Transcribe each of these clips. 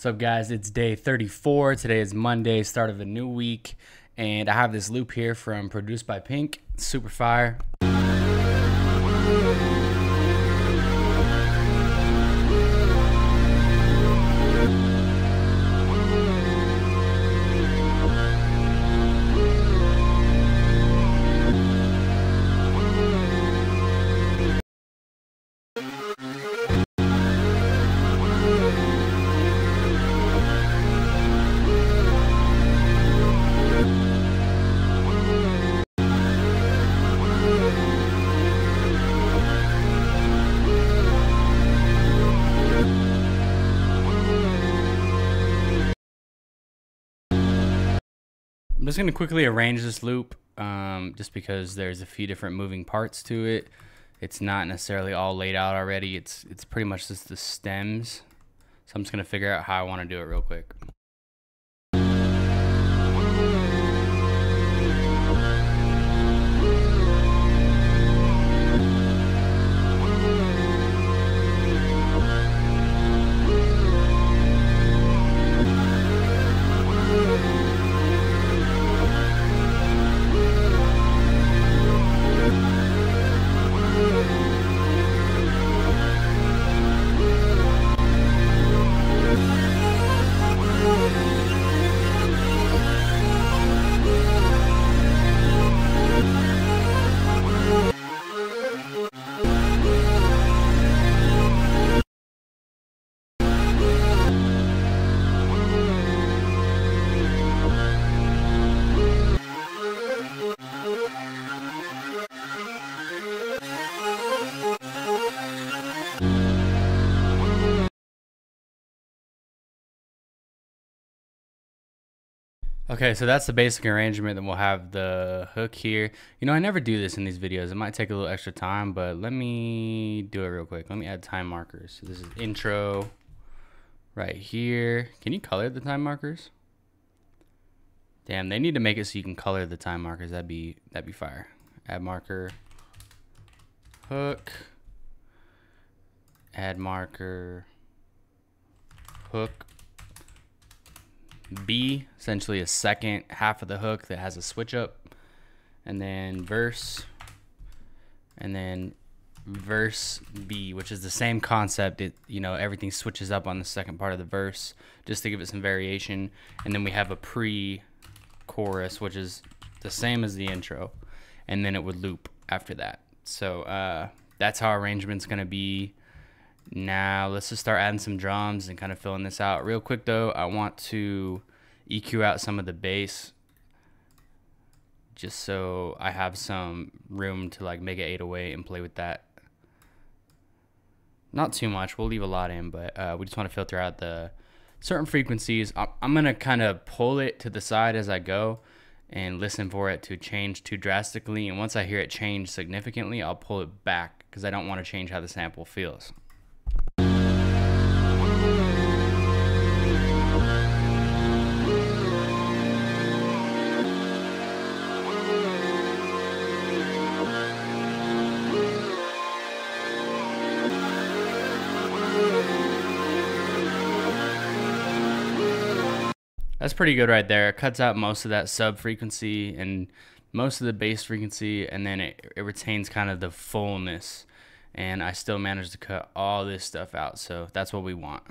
What's up, guys? It's day 34. Today is Monday, start of a new week. And I have this loop here from Produced by Pink. Super fire. I'm just to quickly arrange this loop um, just because there's a few different moving parts to it. It's not necessarily all laid out already. It's, it's pretty much just the stems. So I'm just going to figure out how I want to do it real quick. Okay, so that's the basic arrangement. Then we'll have the hook here. You know, I never do this in these videos. It might take a little extra time, but let me do it real quick. Let me add time markers. So this is intro right here. Can you color the time markers? Damn, they need to make it so you can color the time markers. That'd be that'd be fire. Add marker, hook, add marker, hook, B, essentially a second half of the hook that has a switch up, and then verse, and then verse B, which is the same concept. It you know everything switches up on the second part of the verse just to give it some variation, and then we have a pre-chorus, which is the same as the intro, and then it would loop after that. So uh, that's how arrangement's gonna be. Now let's just start adding some drums and kind of filling this out. Real quick though, I want to EQ out some of the bass just so I have some room to like make an 808 and play with that. Not too much, we'll leave a lot in, but uh, we just want to filter out the certain frequencies. I'm gonna kind of pull it to the side as I go and listen for it to change too drastically. And once I hear it change significantly, I'll pull it back because I don't want to change how the sample feels. That's pretty good right there. It cuts out most of that sub frequency and most of the bass frequency, and then it, it retains kind of the fullness. And I still managed to cut all this stuff out, so that's what we want.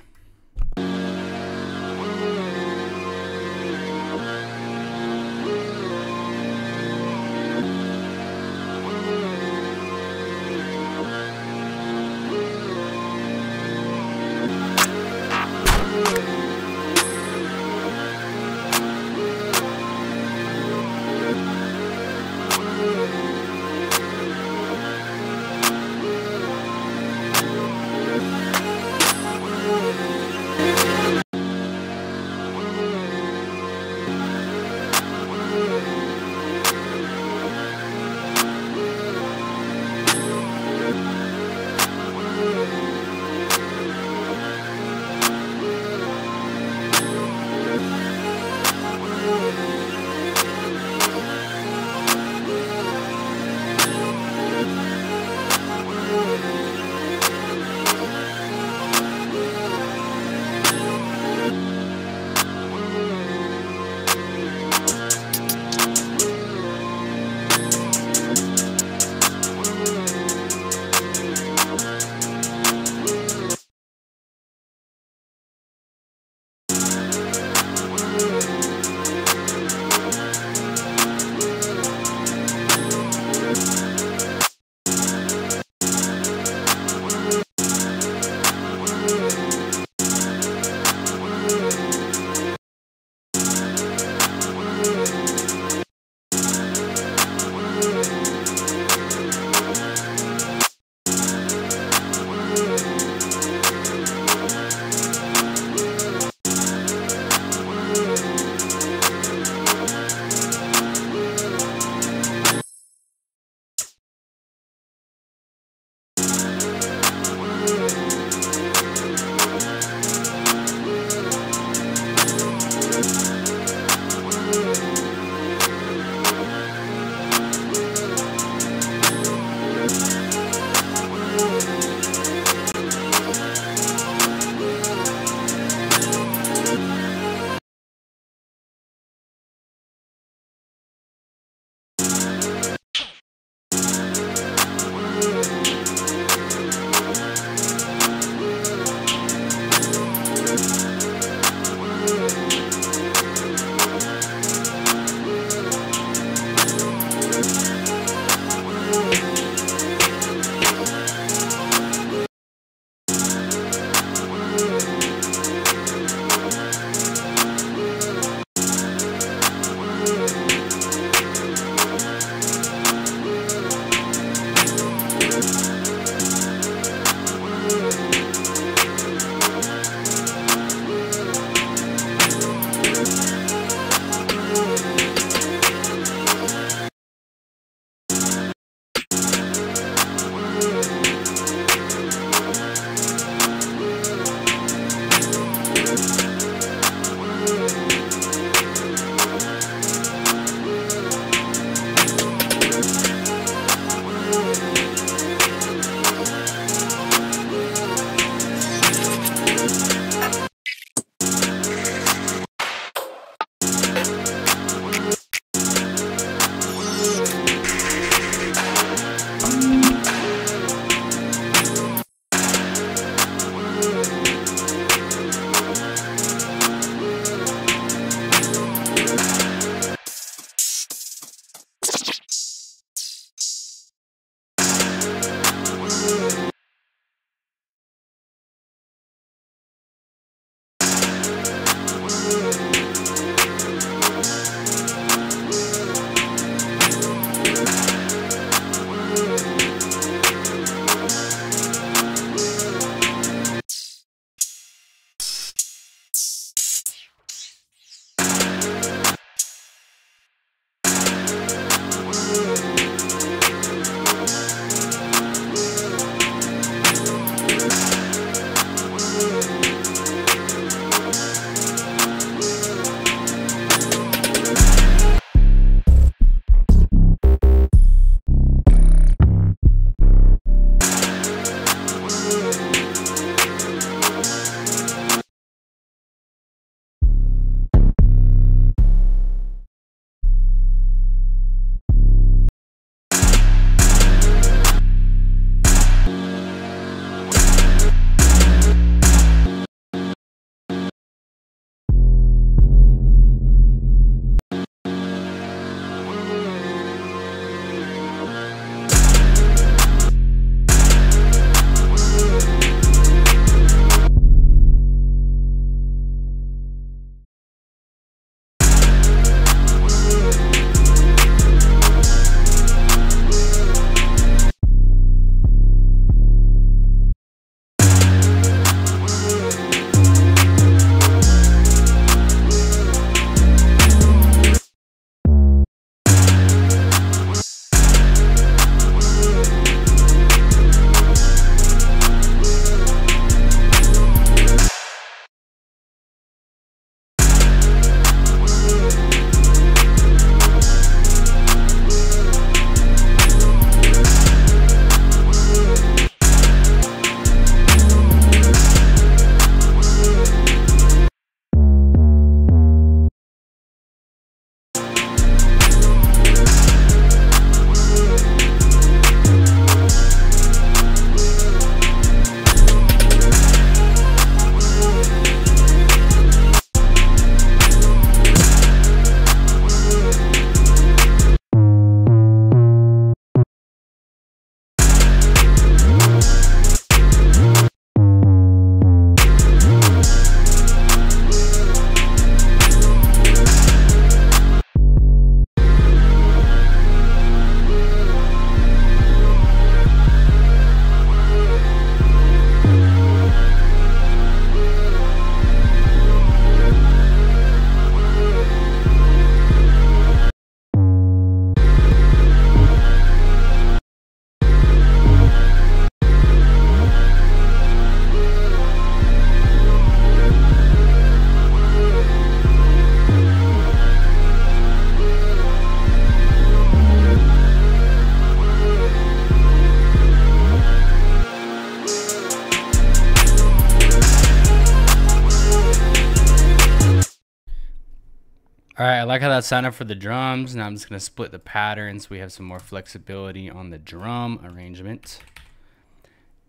All right, I like how that sounded for the drums. Now I'm just gonna split the patterns. We have some more flexibility on the drum arrangement.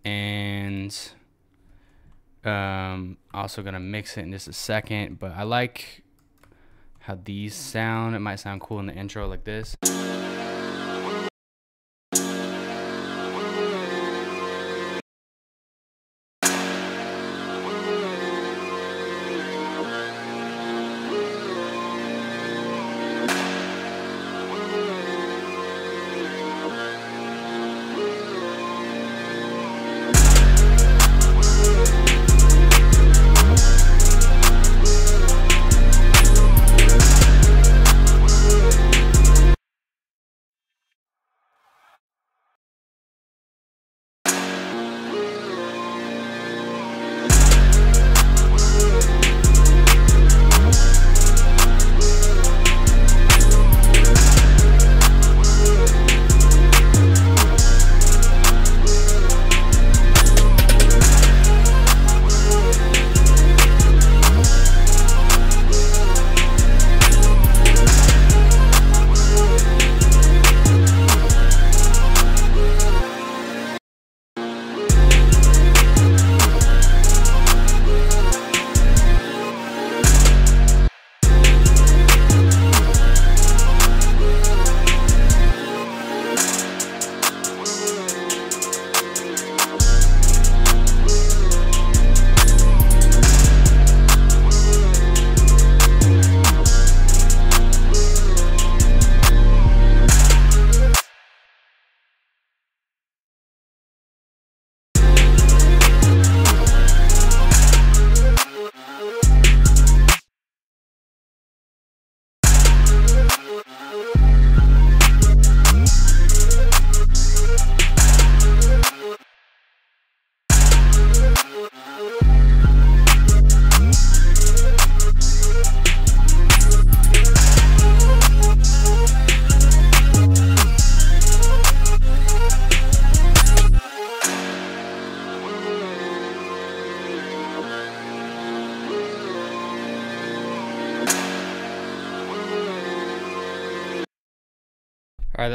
And um, also gonna mix it in just a second, but I like how these sound. It might sound cool in the intro like this.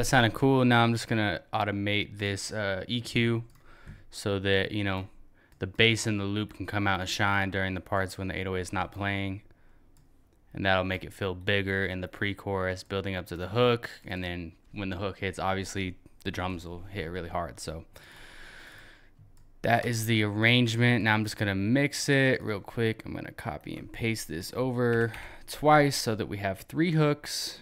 That sounded cool. Now I'm just gonna automate this uh, EQ so that you know the bass in the loop can come out and shine during the parts when the 808 is not playing, and that'll make it feel bigger in the pre-chorus, building up to the hook, and then when the hook hits, obviously the drums will hit really hard. So that is the arrangement. Now I'm just gonna mix it real quick. I'm gonna copy and paste this over twice so that we have three hooks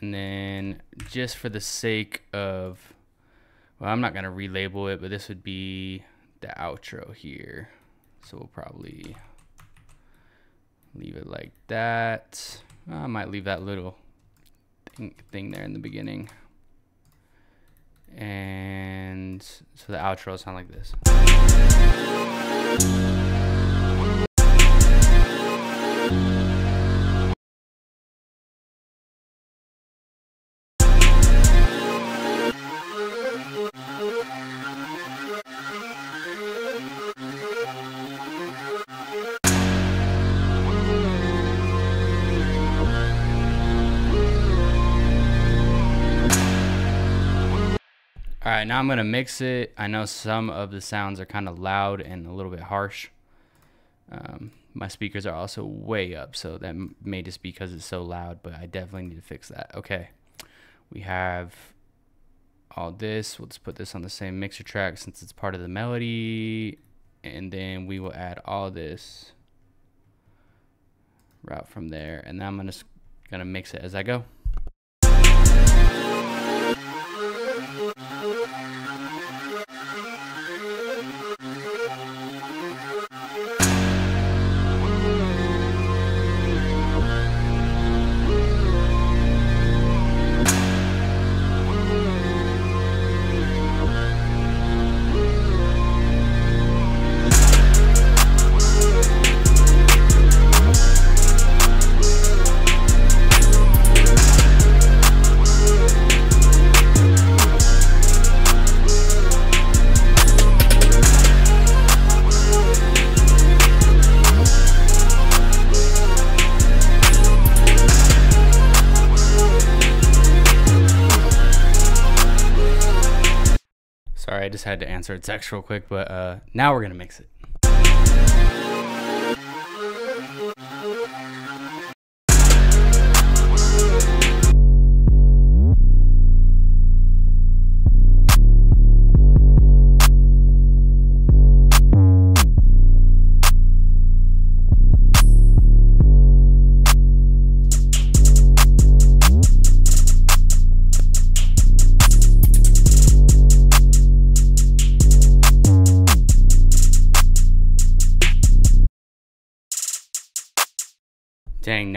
and then just for the sake of, well, I'm not going to relabel it, but this would be the outro here. So we'll probably leave it like that. I might leave that little thing, thing there in the beginning. And so the outro sound like this. Right, now I'm gonna mix it. I know some of the sounds are kind of loud and a little bit harsh. Um, my speakers are also way up, so that may just be because it's so loud, but I definitely need to fix that. Okay, we have all this. We'll just put this on the same mixer track since it's part of the melody. And then we will add all this route from there. And then I'm gonna, gonna mix it as I go. Just had to answer it sex real quick, but uh, now we're gonna mix it.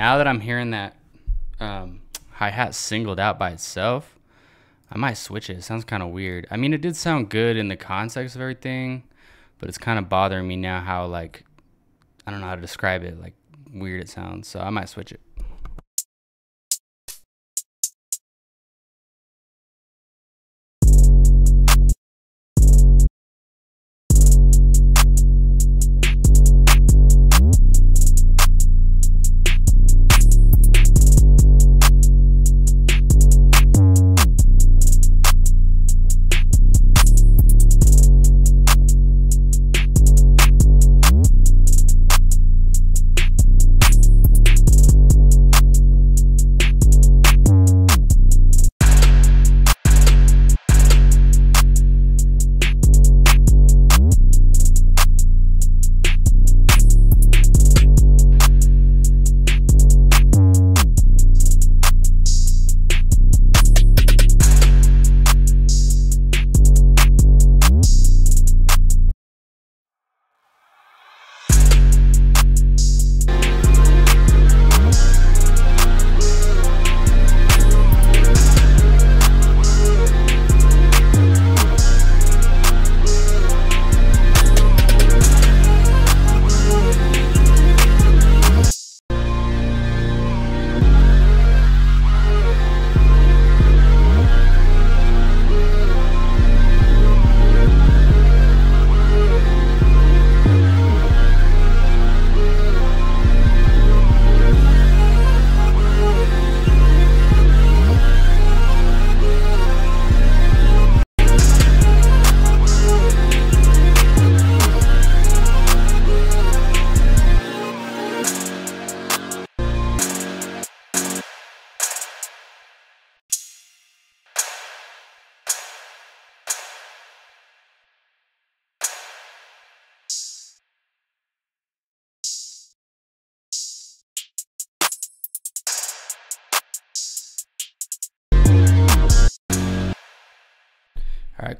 Now that I'm hearing that um, hi hat singled out by itself, I might switch it. It sounds kind of weird. I mean, it did sound good in the context of everything, but it's kind of bothering me now how, like, I don't know how to describe it, like, weird it sounds. So I might switch it.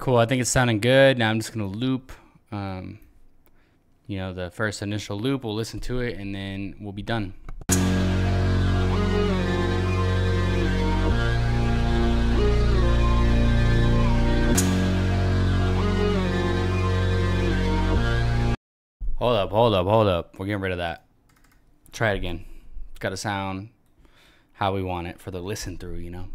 Cool. I think it's sounding good. Now I'm just gonna loop, um, you know, the first initial loop. We'll listen to it, and then we'll be done. Hold up, hold up, hold up. We're getting rid of that. Try it again. It's got to sound how we want it for the listen through, you know?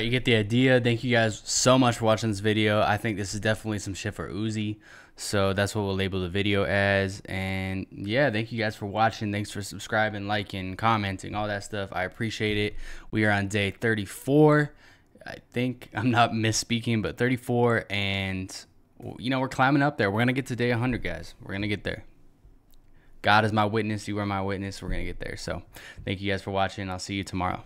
Right, you get the idea. Thank you guys so much for watching this video. I think this is definitely some shit for Uzi. So that's what we'll label the video as. And yeah, thank you guys for watching. Thanks for subscribing, liking, commenting, all that stuff. I appreciate it. We are on day 34. I think I'm not misspeaking, but 34. And, you know, we're climbing up there. We're going to get to day 100, guys. We're going to get there. God is my witness. You are my witness. We're going to get there. So thank you guys for watching. I'll see you tomorrow.